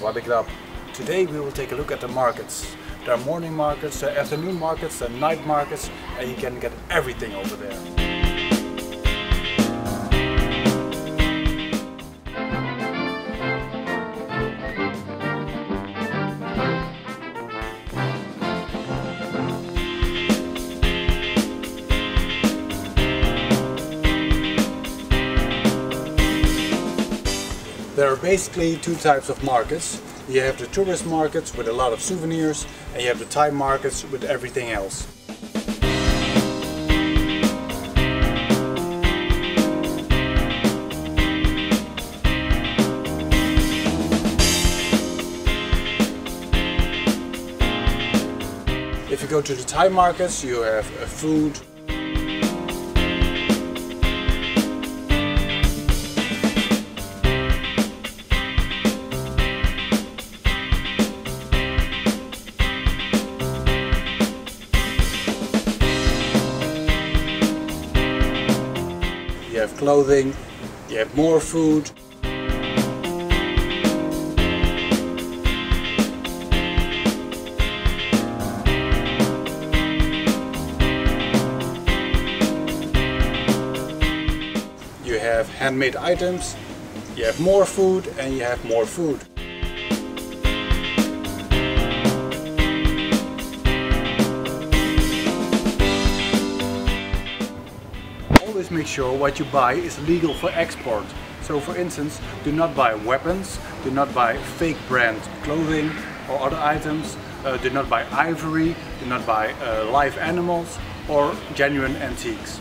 Wabi Club. Today we will take a look at the markets. There are morning markets, there are afternoon markets, there are night markets and you can get everything over there. There are basically two types of markets. You have the tourist markets with a lot of souvenirs and you have the Thai markets with everything else. If you go to the Thai markets you have uh, food, have clothing, you have more food. You have handmade items, you have more food and you have more food. Always make sure what you buy is legal for export. So for instance, do not buy weapons, do not buy fake brand clothing or other items, uh, do not buy ivory, do not buy uh, live animals or genuine antiques.